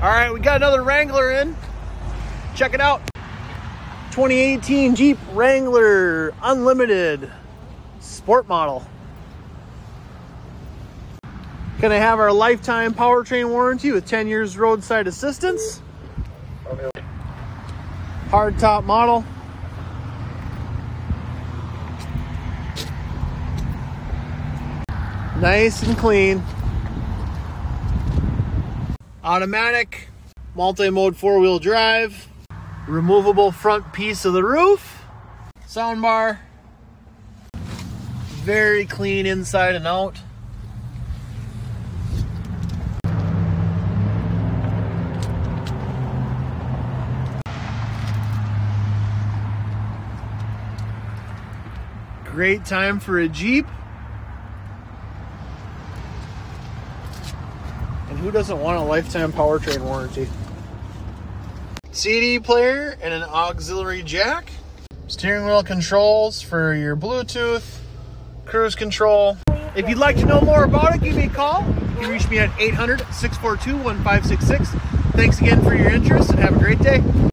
All right, we got another Wrangler in. Check it out. 2018 Jeep Wrangler Unlimited Sport Model. Gonna have our lifetime powertrain warranty with 10 years roadside assistance. Hard top model. Nice and clean. Automatic, multi-mode four-wheel drive, removable front piece of the roof, sound bar, very clean inside and out. Great time for a Jeep. And who doesn't want a lifetime powertrain warranty? CD player and an auxiliary jack. Steering wheel controls for your Bluetooth, cruise control. If you'd like to know more about it, give me a call. You can reach me at 800 642 1566. Thanks again for your interest and have a great day.